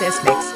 Mix.